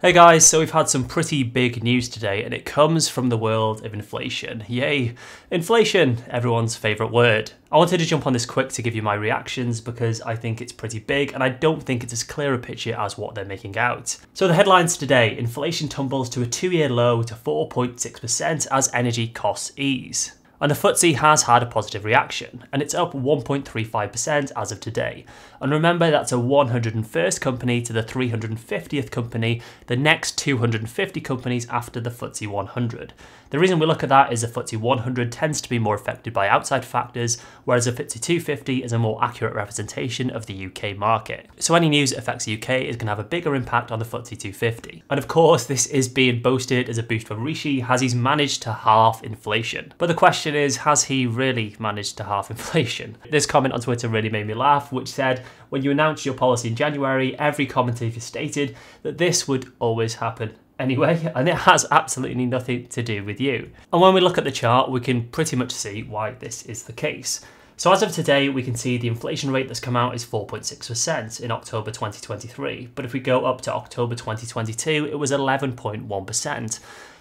Hey guys, so we've had some pretty big news today and it comes from the world of inflation. Yay, inflation, everyone's favourite word. I wanted to jump on this quick to give you my reactions because I think it's pretty big and I don't think it's as clear a picture as what they're making out. So the headlines today, inflation tumbles to a two-year low to 4.6% as energy costs ease. And the FTSE has had a positive reaction, and it's up 1.35% as of today. And remember, that's a 101st company to the 350th company, the next 250 companies after the FTSE 100. The reason we look at that is the FTSE 100 tends to be more affected by outside factors, whereas the FTSE 250 is a more accurate representation of the UK market. So any news that affects the UK is going to have a bigger impact on the FTSE 250. And of course, this is being boasted as a boost for Rishi as he's managed to halve inflation. But the question is, has he really managed to halve inflation? This comment on Twitter really made me laugh, which said, when you announced your policy in January, every commentator stated that this would always happen anyway, and it has absolutely nothing to do with you. And when we look at the chart, we can pretty much see why this is the case. So as of today, we can see the inflation rate that's come out is 4.6% in October 2023, but if we go up to October 2022, it was 11.1%.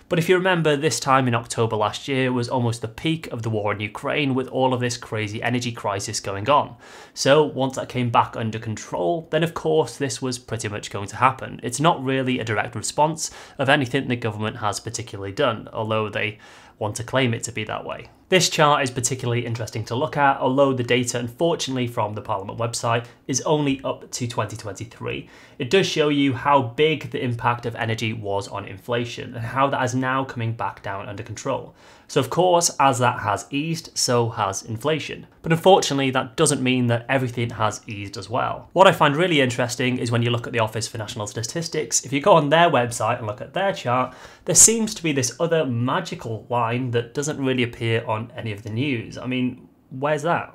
But if you remember, this time in October last year was almost the peak of the war in Ukraine with all of this crazy energy crisis going on. So once that came back under control, then of course this was pretty much going to happen. It's not really a direct response of anything the government has particularly done, although they want to claim it to be that way. This chart is particularly interesting to look at, although the data, unfortunately, from the Parliament website is only up to 2023. It does show you how big the impact of energy was on inflation and how that is now coming back down under control. So, of course, as that has eased, so has inflation. But unfortunately, that doesn't mean that everything has eased as well. What I find really interesting is when you look at the Office for National Statistics, if you go on their website and look at their chart, there seems to be this other magical line that doesn't really appear on on any of the news. I mean, where's that?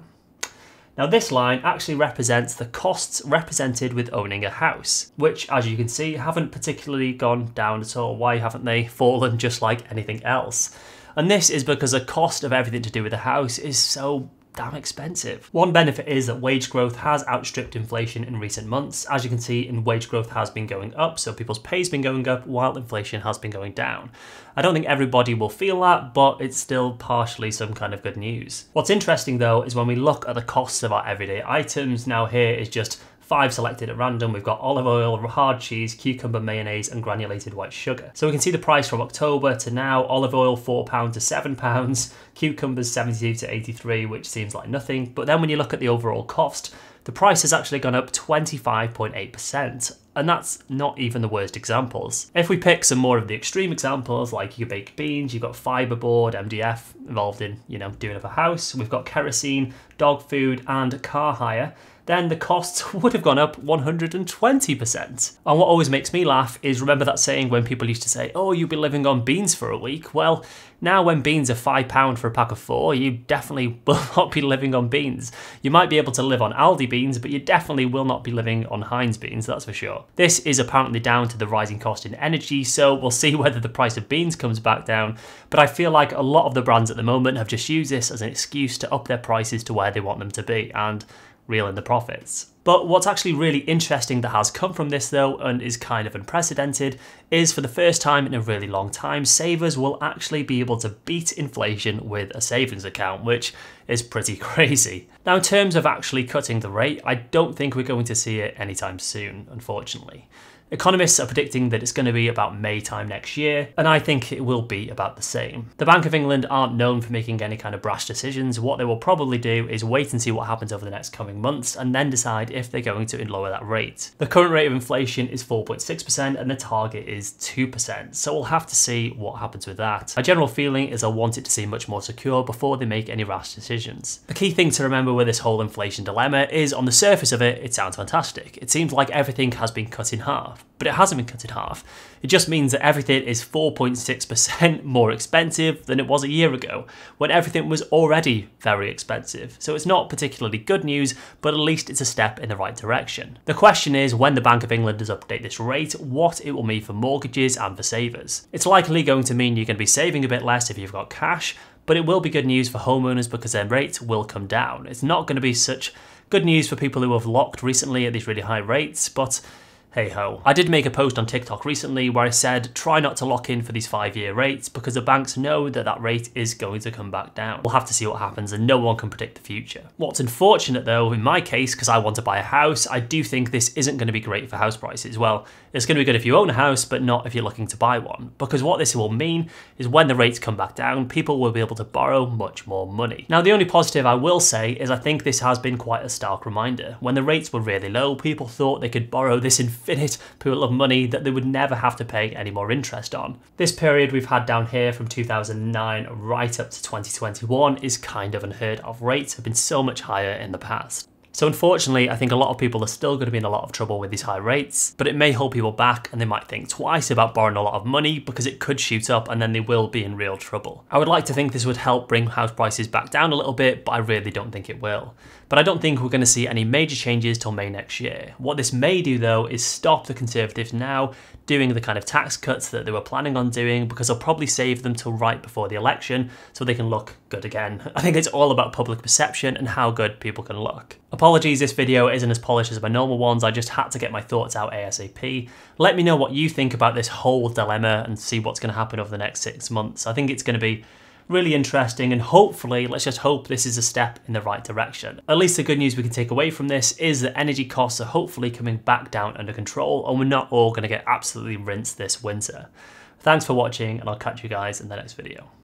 Now this line actually represents the costs represented with owning a house, which as you can see haven't particularly gone down at all. Why haven't they fallen just like anything else? And this is because the cost of everything to do with the house is so damn expensive. One benefit is that wage growth has outstripped inflation in recent months. As you can see, in wage growth has been going up, so people's pay's been going up while inflation has been going down. I don't think everybody will feel that, but it's still partially some kind of good news. What's interesting though is when we look at the costs of our everyday items, now here is just five selected at random. We've got olive oil, hard cheese, cucumber mayonnaise, and granulated white sugar. So we can see the price from October to now, olive oil £4 to £7, cucumbers 72 to 83, which seems like nothing. But then when you look at the overall cost, the price has actually gone up 25.8%, and that's not even the worst examples. If we pick some more of the extreme examples, like your baked beans, you've got fiberboard, MDF involved in, you know, doing up a house, we've got kerosene, dog food, and car hire, then the costs would have gone up 120%. And what always makes me laugh is remember that saying when people used to say, oh, you'll be living on beans for a week? Well, now when beans are £5 for a pack of four, you definitely will not be living on beans. You might be able to live on Aldi beans, but you definitely will not be living on Heinz beans, that's for sure. This is apparently down to the rising cost in energy, so we'll see whether the price of beans comes back down. But I feel like a lot of the brands at the moment have just used this as an excuse to up their prices to where they want them to be. And reel in the profits. But what's actually really interesting that has come from this though, and is kind of unprecedented, is for the first time in a really long time, savers will actually be able to beat inflation with a savings account, which is pretty crazy. Now in terms of actually cutting the rate, I don't think we're going to see it anytime soon, unfortunately. Economists are predicting that it's going to be about May time next year, and I think it will be about the same. The Bank of England aren't known for making any kind of brash decisions. What they will probably do is wait and see what happens over the next coming months and then decide if they're going to lower that rate. The current rate of inflation is 4.6% and the target is 2%, so we'll have to see what happens with that. My general feeling is I want it to seem much more secure before they make any rash decisions. The key thing to remember with this whole inflation dilemma is on the surface of it, it sounds fantastic. It seems like everything has been cut in half but it hasn't been cut in half. It just means that everything is 4.6% more expensive than it was a year ago, when everything was already very expensive. So it's not particularly good news, but at least it's a step in the right direction. The question is, when the Bank of England does update this rate, what it will mean for mortgages and for savers. It's likely going to mean you're going to be saving a bit less if you've got cash, but it will be good news for homeowners because their rates will come down. It's not going to be such good news for people who have locked recently at these really high rates, but hey ho. I did make a post on TikTok recently where I said try not to lock in for these five year rates because the banks know that that rate is going to come back down. We'll have to see what happens and no one can predict the future. What's unfortunate though, in my case, because I want to buy a house, I do think this isn't going to be great for house prices. Well, it's going to be good if you own a house, but not if you're looking to buy one. Because what this will mean is when the rates come back down, people will be able to borrow much more money. Now, the only positive I will say is I think this has been quite a stark reminder. When the rates were really low, people thought they could borrow this infinite pool of money that they would never have to pay any more interest on. This period we've had down here from 2009 right up to 2021 is kind of unheard of. Rates have been so much higher in the past. So unfortunately, I think a lot of people are still going to be in a lot of trouble with these high rates, but it may hold people back and they might think twice about borrowing a lot of money because it could shoot up and then they will be in real trouble. I would like to think this would help bring house prices back down a little bit, but I really don't think it will. But I don't think we're going to see any major changes till May next year. What this may do though is stop the Conservatives now doing the kind of tax cuts that they were planning on doing because they'll probably save them till right before the election so they can look good again. I think it's all about public perception and how good people can look. Apologies this video isn't as polished as my normal ones, I just had to get my thoughts out ASAP. Let me know what you think about this whole dilemma and see what's going to happen over the next six months. I think it's going to be really interesting and hopefully let's just hope this is a step in the right direction. At least the good news we can take away from this is that energy costs are hopefully coming back down under control and we're not all going to get absolutely rinsed this winter. Thanks for watching and I'll catch you guys in the next video.